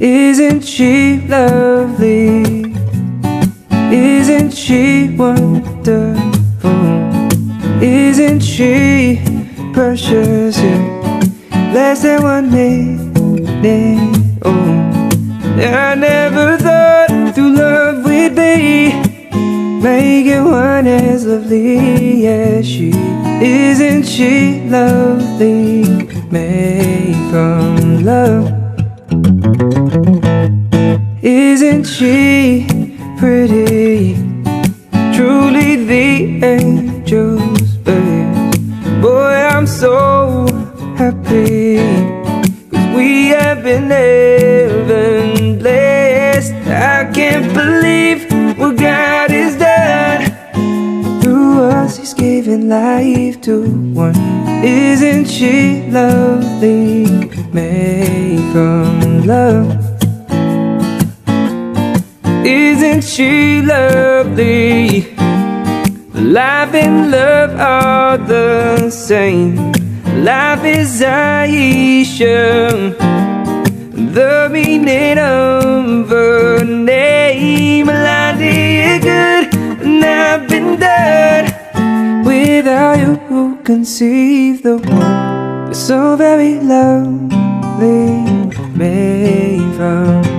Isn't she lovely? Isn't she wonderful? Isn't she precious? Less than one minute. Oh, I never thought through love we'd be making one as lovely as she. Isn't she lovely? Made from love. Isn't she pretty? Truly the angel's best. Boy, I'm so happy. Cause we have been heaven blessed. I can't believe Life to one. Isn't she lovely? Made from love. Isn't she lovely? Life and love are the same. Life is Aisha. The meaning of conceive the one so very lovely, made from